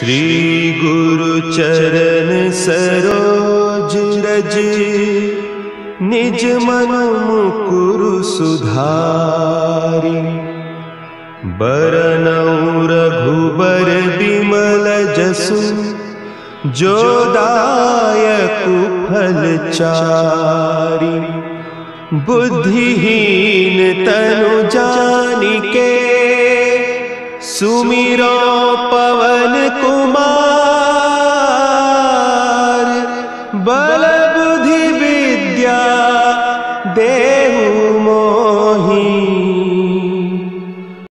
श्री गुरु चरण सरोज रज, निज मन मुकुरु सुधारी। बरनऊ रघुबर विमल जसु, जो दायक फल चारी। बुद्धिहीन तनु जानिके, सुमिरो पवन बल बुद्धि विद्या देहु मोही।